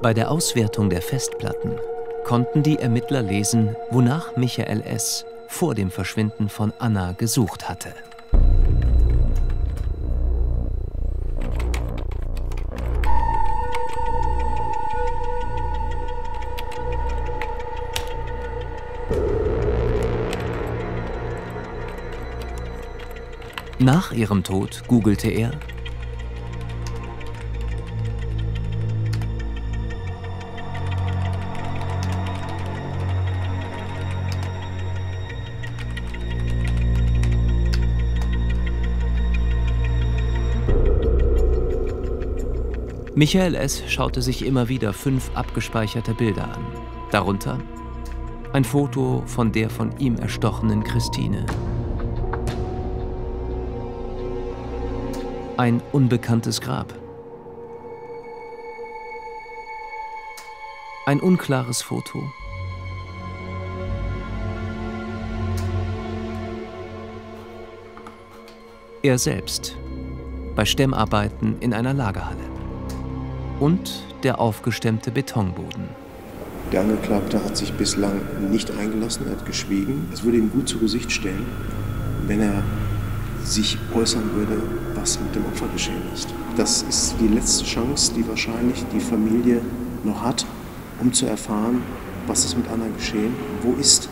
Bei der Auswertung der Festplatten konnten die Ermittler lesen, wonach Michael S. vor dem Verschwinden von Anna gesucht hatte. Nach ihrem Tod googelte er Michael S. schaute sich immer wieder fünf abgespeicherte Bilder an. Darunter ein Foto von der von ihm erstochenen Christine. Ein unbekanntes Grab. Ein unklares Foto. Er selbst bei Stemmarbeiten in einer Lagerhalle und der aufgestemmte Betonboden. Der Angeklagte hat sich bislang nicht eingelassen, er hat geschwiegen. Es würde ihm gut zu Gesicht stehen, wenn er sich äußern würde, was mit dem Opfer geschehen ist. Das ist die letzte Chance, die wahrscheinlich die Familie noch hat, um zu erfahren, was ist mit Anna geschehen, wo ist